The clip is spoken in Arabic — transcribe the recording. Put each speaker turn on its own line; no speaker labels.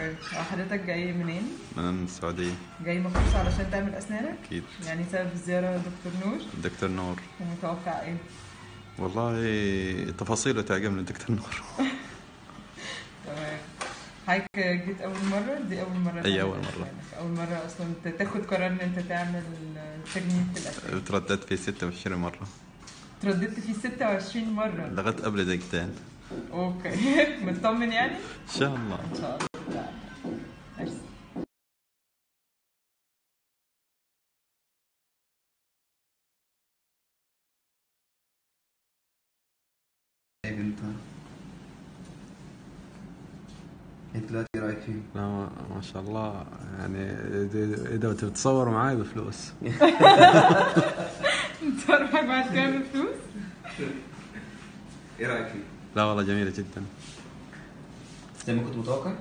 أوكي حضرتك جاي منين؟
من السعودية.
جاي مخصوص علشان تعمل أسنانك؟
أكيد.
يعني سبب الزيارة دكتور نور؟
دكتور نور.
ومتوقع إيه؟
والله تفاصيله تعجبني دكتور نور.
تمام. حضرتك جيت أول مرة؟ دي أول مرة
أي
تعمل
أول مرة.
أسنانك. أول مرة أصلا ت- تاخد قرار إن أنت تعمل تجميل في الأسنان.
ترددت فيه 26 مرة.
ترددت فيه 26 مرة.
لغاية قبل دقيقتين
أوكي. مطمن يعني؟
إن شاء الله.
إن شاء الله.
انت انت دلوقتي رأيك فيه؟
لا ما, ما شاء الله يعني إذا- إذا تتصور معاي بفلوس
أنت فرحك بعد كده بفلوس؟
إيه رأيك فيه؟
لا والله جميلة جدا
زي ما كنت متوقع؟